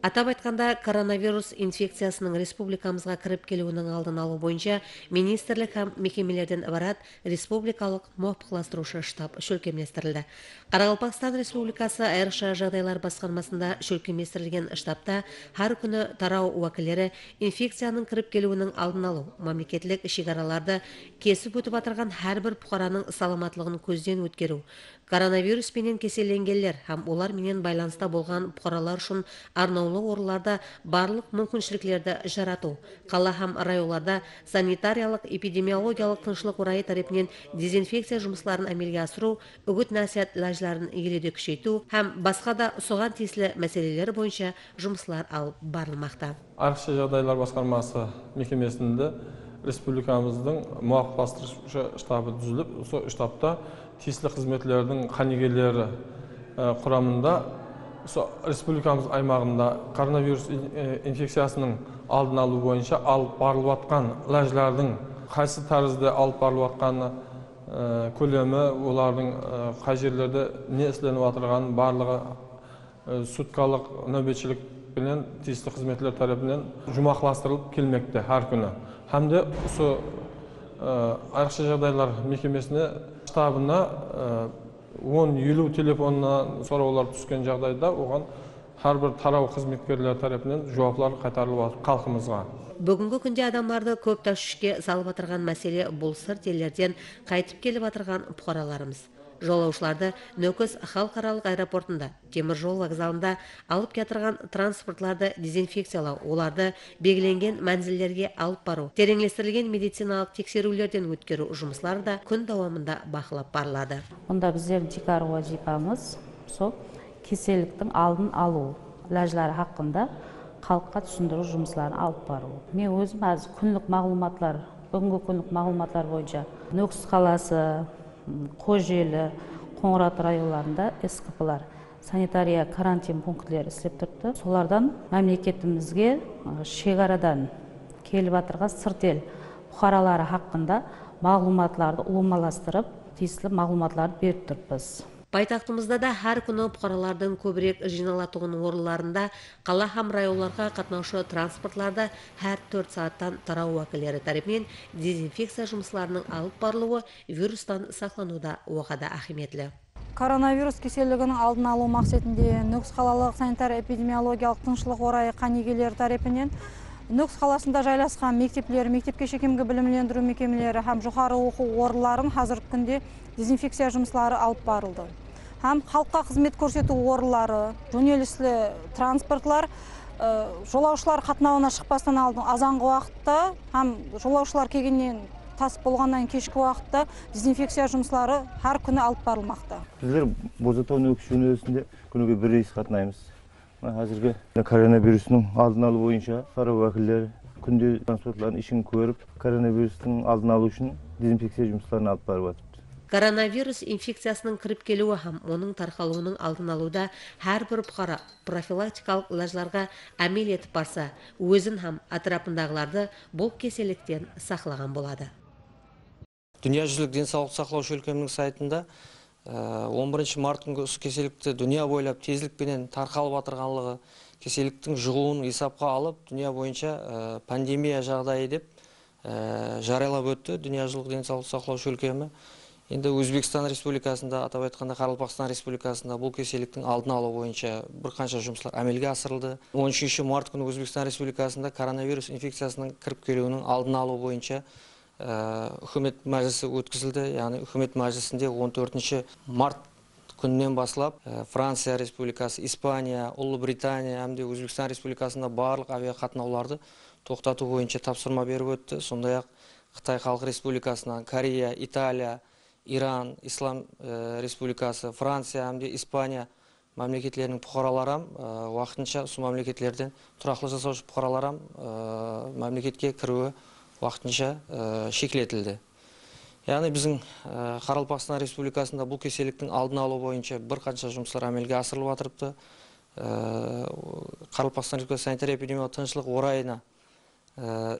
атап айтқанда коронавирус инфекциясының республикамызға кіріп келуінің алдын алу бойынша министрлік һәм мекемелерден ібарат республикалық муафиқластырушы штаб шөлкемлестірілді қарақалпақстан республикасы айрықша жағдайлар басқармасында шөлкемлестірілген штабта һәр күні тарау уәкілдері инфекцияның кіріп келуінің алдын алу мемлекеттік шекараларды кесіп өтіп жатырған әрбір бұқараның саламатлығын көзден өткеру коронавируспенен кеселленгендер һәм олар менен байланыста болған бұқаралар үшін арнаулы орындарда барлық мүмкіншіліктерді жарату қала һәм районларда санитариялық эпидемиологиялық тыншылық орайы тарапынан дезинфекция жұмыстарын әмелге асыру үгіт насихат лажларын елеуді күшейту һәм басқа да соған тиесілі мәселелер бойынша жұмыстар алып барылмақта. Арықша жағдайлар басқармасы мекемесінде республикамыздың муафиқластырушы штабы түзіліп сол штабта тиісті қызметлердің қанегелері құрамында республикамыз аймағында коронавирус инфекциясының алдын алу бойынша алып барылып жатқан қайсы тәрізді алып барылып жатқаны көлемі олардың қай жерлерде не істелініп жатырғанын барлығы суткалық нәубетшілікпенен тиісті қызметлер тарапынан жұмақластырылып келмекте әр күні. Һәм де осы айрықша жағдайлар мекемесіне штабына он елу телефоннан сұраулар түскен жағдайда оған әрбір тарау қызметкерлері тарапынан жауаплар қайтарылып жатыр халқымызға. Бүгінгі күнде адамдарды көп тәшвишке салып жатырған мәселе бұл сырт елдерден қайтып келіп жатырған бұқараларымыз жолаушыларды нөкіс халықаралық аэропортында темір жол вокзалында алып кетірған транспортларды дезинфекциялау оларды белгіленген мәнзілдерге алып бару тереңлестірілген медициналық тексерулерден өткеру жұмыстары да күн дауамында бақылап барылады. Мұнда біздердің жикар вазипамыз сол кеселіктің алдын алу ләжлары хақында халыққа түсіндіру жұмыстарын алып бару. Мен өзім әзір күнлік мағлұматлар бүгінгі күнлік мағлұматлар бойынша нөкіс қаласы қожелі қоңырат районларында скплар санитария карантин пунктілері істеп тұрды. Солардан мемлекетімізге шекарадан келіп жатырған сырт ел бұқаралары хақында мағлұматларды ұлымаластырып тиісті мағлұматларды беріп тұрмыз Байтақтымызда да әр күні бұқаралардың көбірек жиналатуын орынларында қала һәм районларға қатынаушы транспортларда әр 4 сағаттан тарау уәкілдері тарапынан дезинфекция жұмысларының алып барылуы вирустан сақлануда оғада ахиметлі. Коронавирус кеселігінің алдын алу мақсатында Нүкіс қалалық санитар эпидемиологиялық тыншылық орайы қанегелері тарапынан Нүкіс қаласында жайласқан мектеплер, мектепке шекемгі білімлендіру мекемелері һәм жоғары оқу орынларын қазіргі күнде дезинфекция жұмыслары алып барылды. Һәм халыққа қызмет көрсету орынлары жөнеліслі транспортлар жолаушылар қатынауына шықпастан алдын азанғы уақытта һәм жолаушылар келгеннен тасып болғаннан кешкі уақытта дезинфекция жұмыстары әр күні алып барылмақта. Біздер бозатау нүкіс жөнелісінде күніге бір рейс қатынаймыз. Қазіргі коронавирустың алдын алу бойынша тарау уәкілдері күнде транспортлардың ішін көріп коронавирустың алдын алу үшін дезинфекция жұмыстарын алып барып жатыр коронавирус инфекциясының кіріп келуі һәм оның тарқалуының алдын алуда әрбір бұқара профилактикалық лажларға әмел етіп барса өзін һәм атрапындағыларды бұл кеселіктен сақлаған болады. Дүниежүзілік денсаулық сақтау шөлкемінің сайтында 11 март күнгі осы кеселікті дүния бойлап тезлікпенен тарқалып жатырғанлығы кеселіктің жұғуын есапқа алып дүния бойынша пандемия жағдайы деп жариялап өтті. Дүниежүзілік денсаулық сақтау шөлкемі енді өзбекстан республикасында атап айтқанда қарақалпақстан республикасында бұл кеселіктің алдын алу бойынша бірқанша жұмыстар әмелге асырылды. 13 март күні өзбекстан республикасында коронавирус инфекциясының кіріп келуінің алдын алу бойынша үкімет мәжілісі өткізілді. Яғни үкімет мәжілісінде 14 март күнінен басылап франция республикасы испания ұлыбритания әмде өзбекстан республикасында барлық авиа қатынауларды тоқтату бойынша тапсырма беріп өтті. Сондай ақ қытай халық республикасынан корея италия иран ислам республикасы франция әмде испания мемлекеттерінің бұқараларам уақытынша сол мемлекеттерден тұрақлы жасаушы бұқараларам мемлекетке кіруі уақытынша шектетілді яғни біздің қарақалпақстан республикасында бұл кеселіктің алдын алу бойынша бірқанша жұмыстар әмелге асырылып жатырыпты қарақалпақстан республикасы санитария эпидемиологиялық тыншылық орайына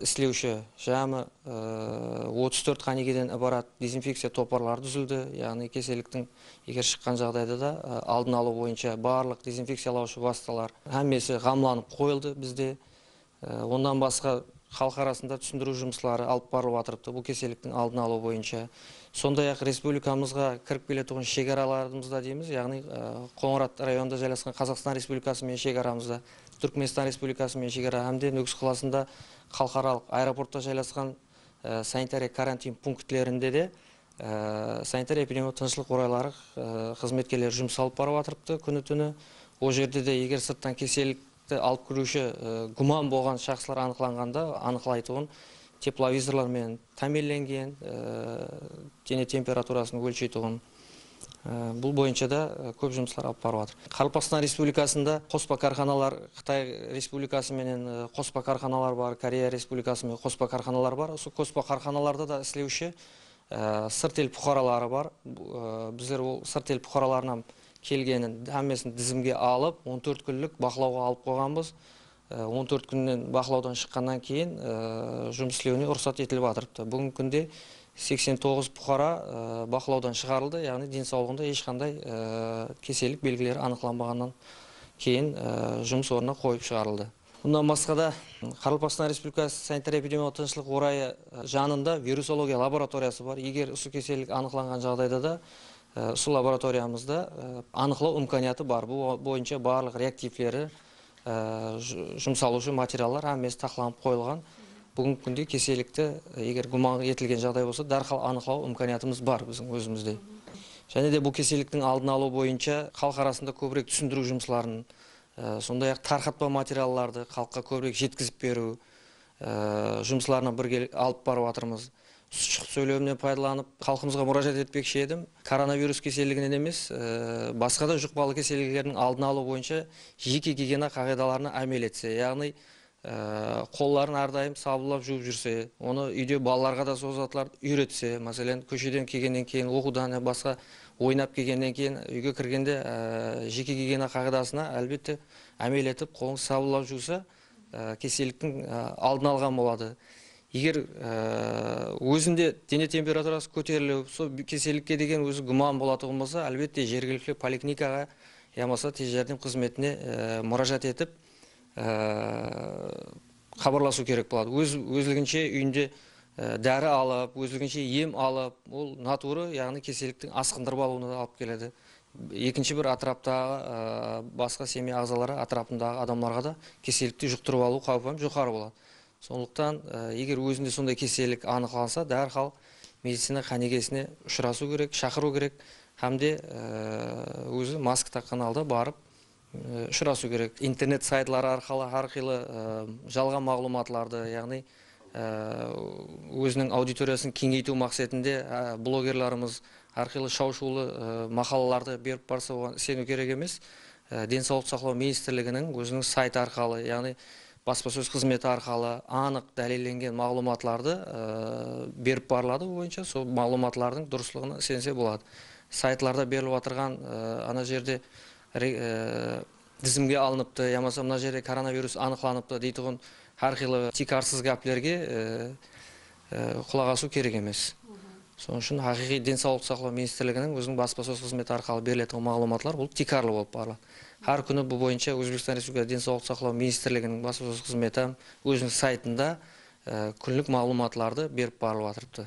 істелеуші жамы ә, 34 қанегеден ібарат дезинфекция топарлары түзілді. Яғни кеселіктің егер шыққан жағдайда да алдын алу бойынша барлық дезинфекциялаушы васиталар әммесі қамланып қойылды бізде. Ондан басқа халық арасында түсіндіру жұмыстары алып барылып жатырыпты бұл кеселіктің алдын алу бойынша. Сондай ақ республикамызға кіріп келетұғын шекараларымызда дейміз яғни ә, қоңырат районында жайласқан қазақстан республикасымен шекарамызда түркменстан республикасымен шекара әмде нүкіс қаласында халықаралық аэропортта жайласқан ә, санитария карантин пункттерінде де ә, санитария эпидемиологиялық тыныштық орайлары қызметкерлері жұмыс алып барып жатырыпты күні түні ол жерде де егер сырттан кеселікті алып кіруші гуман болған шақсылар анықланғанда анықлайтұғын тепловизорлармен тәмелленген дене температурасын өлшейтұғын бұл бойынша да көп жұмыстар алып барып жатыр. Қарақалпақстан республикасында қоспа карханалар қытай республикасы менен қоспа карханалар бар корея республикасымен қоспа карханалар бар. Осы қоспа карханаларда да істелеуші ә, сырт ел бұқаралары бар. Біздер ол сырт ел бұқараларынан келгенін әммесін тізімге алып 14 күнлік бақылауға алып қойғанбыз. Ә, 14 күннен бақылаудан шыққаннан кейін ә, жұмыс істеуіне рұқсат етіліп жатырыпты бүгінгі күнде 89 бұқара ә, бақылаудан шығарылды. Яғни денсаулығында ешқандай кеселік белгілері анықталмағаннан кейін жұмыс орнына қойып шығарылды. Бұдан басқа да республикасы санитария эпидемиологиялық тыныштық орайы жанында вирусология лабораториясы бар. Егер осы кеселік анықталған жағдайда да ә, осы лабораториямызда ә, анықтау имканияты бар. Бұл бойынша барлық реактивлері ж- жұмсалушы материалдар әммесі тақыланып қойылған. Бүгінгі күнде кеселікті егер гуман етілген жағдай болса дәрхал анықтау имканиятымыз бар біздің өзімізде. Және де бұл кеселіктің алдын алу бойынша халық арасында көбірек түсіндіру жұмыстарын сондай ақ тарқатпа материалдарды халыққа көбірек жеткізіп беру жұмыстарына бірге алып барып жатырмыз. Сұшық сөйлемнен пайдаланып халқымызға мұражат етпекші едім. Коронавирус кеселігінен емес ә, басқа да жұқпалы кеселдердің алдын алу бойынша жеке гигиена қағидаларына әмел етсе яғни ә, қолдарын әрдайым сабынлап жуып жүрсе оны үйде балаларға да созатылар үйретсе мәселен көшеден келгеннен кейін оқудан басқа ойнап келгеннен кейін үйге кіргенде ә, жеке гигиена қағидасына әлбетте әмел етіп қолын сабынлап жуса кеселіктің алдын алған болады. Егер ә, өзінде дене температурасы көтеріліп сол кеселікке деген өзі гуман болатұғын болса әлбетте жергілікті поликлиникаға я болмаса тез жәрдем қызметіне ә, мұражат етіп ә, хабарласу керек болады. Өз өзлігінше үйінде дәрі алып өзлігінше ем алып ол натуры яғни кеселіктің асқындырып алуына алып келеді. Екінші бір атыраптағы басқа семей ағзалары атырапындағы адамдарға да кеселікті жұқтырып алу қаупі жоғары болады. Сондықтан ә, егер өзінде сондай кеселік анықталса дәрхал медицина қанегесіне ұшырасу керек шақыру керек. Һәмде ә, өзі маска таққан алда барып ә, ұшырасу керек. Интернет сайтлары арқылы әрқилы жалған мағлұматларды яғни өзінің аудиториясын кеңейту мақсатында блогерларымыз әрқилы шау шулы ә, мақалаларды беріп барса оған сену керек емес. Денсаулық сақтау министрлігінің өзінің сайты арқылы яғни баспасөз қызметі арқылы анық дәлелленген мағлұматларды ә, беріп барылады ол бойынша. Сол мағлұматлардың дұрыстылығына сенсе болады. Сайтларда беріліп отырған ә, ана жерде ә, алыныпты я болмаса мына жерде коронавирус анықталыныпты дейтұғын әрқилы тикарсыз гәплерге құлақ асу керек емес. Сол үшін хақиқи денсаулық сақтау министрлігінің өзінің баспасөз қызметі арқылы берілетін мағлұматлар бұл тикарлы болып барылады әр күні бұл бойынша өзбекстан республикасы денсаулық сақтау министрлігінің баспасөз қызметі өзінің сайтында ә, күнлік мағлұматларды беріп барылып жатырыпты